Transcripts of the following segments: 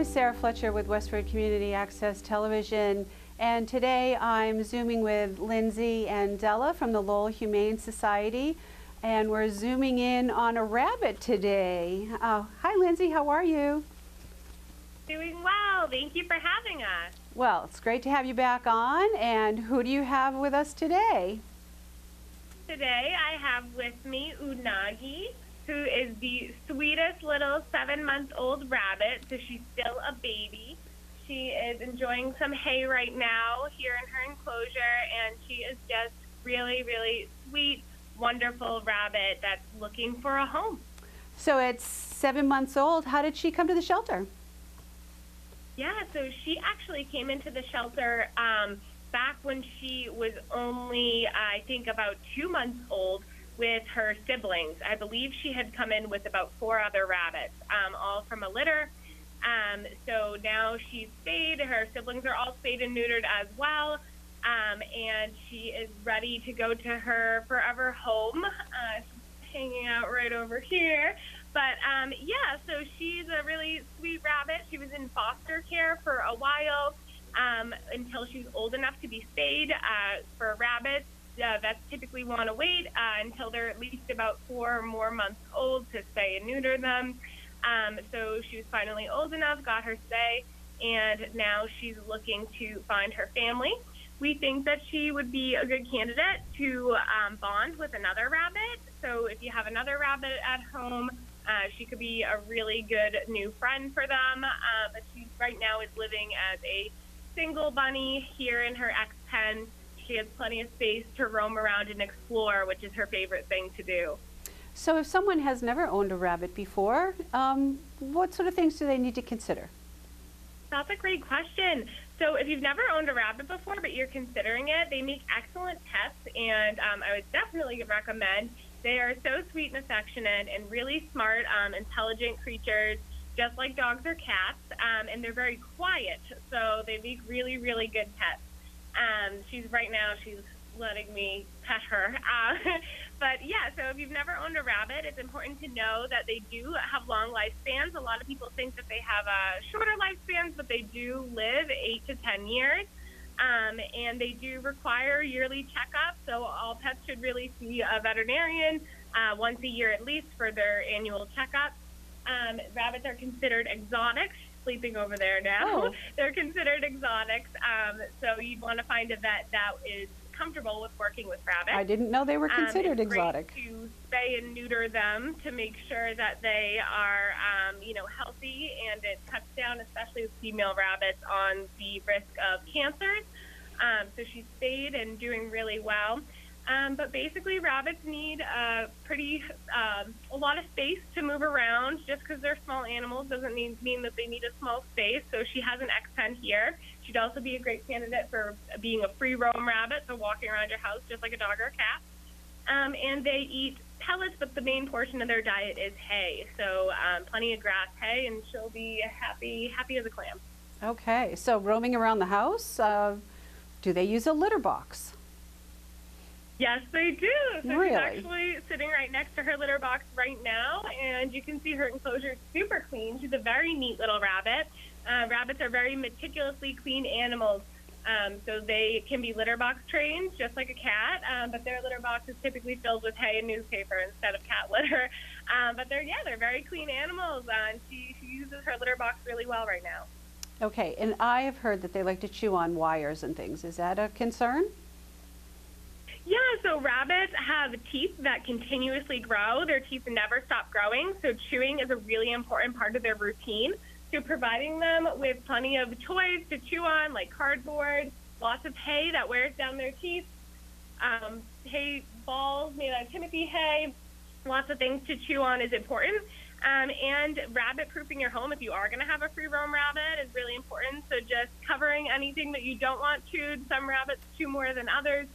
name is Sarah Fletcher with Westford Community Access Television, and today I'm Zooming with Lindsay and Della from the Lowell Humane Society, and we're zooming in on a rabbit today. Uh, hi, Lindsay, how are you? Doing well. Thank you for having us. Well, it's great to have you back on, and who do you have with us today? Today I have with me Unagi, who is the sweetest little seven month old rabbit. So she's still a baby. She is enjoying some hay right now here in her enclosure, and she is just really, really sweet, wonderful rabbit that's looking for a home. So it's seven months old. How did she come to the shelter? Yeah, so she actually came into the shelter um, back when she was only, I think, about two months old with her siblings. I believe she had come in with about four other rabbits, um, all from a litter. Um, so now she's spayed. Her siblings are all spayed and neutered as well. Um, and she is ready to go to her forever home. Uh, hanging out right over here. But um, yeah, so she's a really sweet rabbit. She was in foster care for a while um, until she was old enough to be spayed. Uh, for rabbits, uh, vets typically want to wait uh, until they're at least about four or more months old to spay and neuter them. Um, so she was finally old enough, got her spay, and now she's looking to find her family. We think that she would be a good candidate to um, bond with another rabbit. So if you have another rabbit at home, uh, she could be a really good new friend for them. Uh, but she right now is living as a single bunny here in her ex pen. She has plenty of space to roam around and explore, which is her favorite thing to do. So if someone has never owned a rabbit before, um, what sort of things do they need to consider? That's a great question. So if you've never owned a rabbit before, but you're considering it, they make excellent pets, and um, I would definitely recommend. They are so sweet and affectionate and really smart, um, intelligent creatures, just like dogs or cats, um, and they're very quiet, so they make really, really good pets. Um, she's right now, she's letting me pet her. Uh, but yeah, so if you've never owned a rabbit, it's important to know that they do have long lifespans. A lot of people think that they have uh, shorter lifespans, but they do live eight to 10 years. Um, and they do require yearly checkups, so all pets should really see a veterinarian uh, once a year at least for their annual checkup. Um, rabbits are considered exotics. Sleeping over there now. Oh. They're considered exotics, um, so you'd want to find a vet that is comfortable with working with rabbits. I didn't know they were Um, considered great exotic. to spay and neuter them to make sure that they are, um, you know, healthy, and it cuts down, especially with female rabbits, on the risk of cancers. Um, so she's spayed and doing really well. Um, but basically, rabbits need a pretty um, a lot of space to move around. Just because they're small animals doesn't mean mean that they need a small space. So she has an X pen here. She'd also be a great candidate for being a free roam rabbit, so walking around your house just like a dog or a cat. Um, and they eat pellets, but the main portion of their diet is hay. So um, plenty of grass hay, and she'll be happy happy as a clam. Okay, so roaming around the house, uh, do they use a litter box? Yes, they do. So Really? she's actually sitting right next to her litter box right now, and you can see her enclosure is super clean. She's a very neat little rabbit. Uh, rabbits are very meticulously clean animals. Um, so they can be litter box trained, just like a cat, um, but their litter box is typically filled with hay and newspaper instead of cat litter. Um, but they're yeah, they're very clean animals, uh, and she, she uses her litter box really well right now. Okay, and I have heard that they like to chew on wires and things. Is that a concern? So rabbits have teeth that continuously grow. Their teeth never stop growing, so chewing is a really important part of their routine. So providing them with plenty of toys to chew on, like cardboard, lots of hay that wears down their teeth, um, hay balls made out of Timothy hay, lots of things to chew on is important. Um, and rabbit proofing your home, if you are going to have a free roam rabbit, is really important. So just covering anything that you don't want chewed. Some rabbits chew more than others.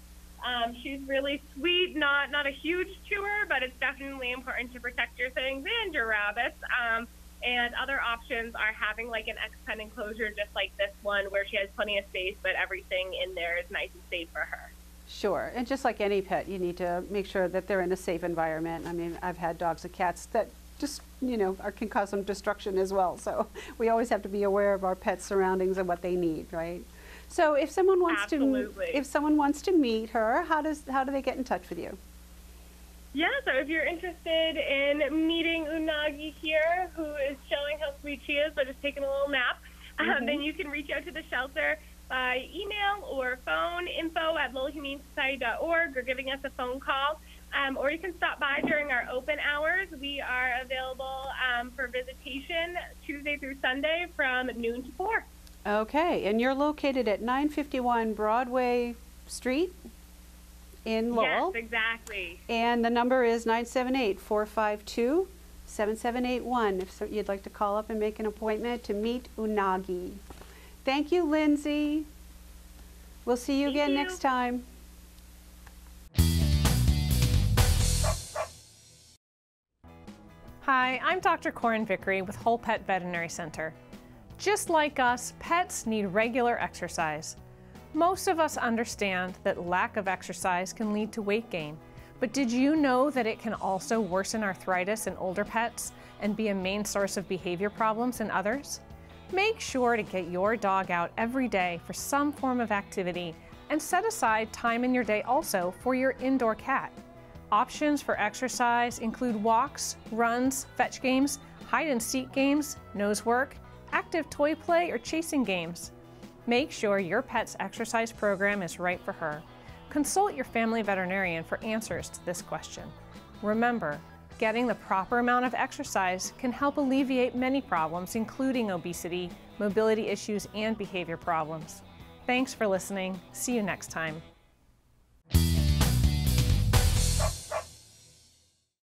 Um, she's really sweet, not not a huge chewer, but it's definitely important to protect your things and your rabbits. Um, and other options are having like an X pen enclosure, just like this one, where she has plenty of space, but everything in there is nice and safe for her. Sure, and just like any pet, you need to make sure that they're in a safe environment. I mean, I've had dogs and cats that just you know, are, can cause some destruction as well. So we always have to be aware of our pets' surroundings and what they need, right? So if someone wants Absolutely. to if someone wants to meet her, how does how do they get in touch with you? Yeah, so if you're interested in meeting Unagi here, who is showing how sweet she is, but is taking a little nap, um, then you can reach out to the shelter by email or phone, info at lowellhumanesociety.org, or giving us a phone call. Um, or you can stop by during our open hours. We are available um, for visitation Tuesday through Sunday from noon to 4. Okay, and you're located at 951 Broadway Street in Lowell. Yes, exactly. And the number is 978 452 7781 if so- you'd like to call up and make an appointment to meet Unagi. Thank you, Lindsay. We'll see you Thank again you. next time. Hi, I'm Dr. Corin Vickery with Whole Pet Veterinary Center. Just like us, pets need regular exercise. Most of us understand that lack of exercise can lead to weight gain, but did you know that it can also worsen arthritis in older pets and be a main source of behavior problems in others? Make sure to get your dog out every day for some form of activity and set aside time in your day also for your indoor cat. Options for exercise include walks, runs, fetch games, hide and seek games, nose work, active toy play, or chasing games. Make sure your pet's exercise program is right for her. Consult your family veterinarian for answers to this question. Remember, getting the proper amount of exercise can help alleviate many problems, including obesity, mobility issues, and behavior problems. Thanks for listening. See you next time.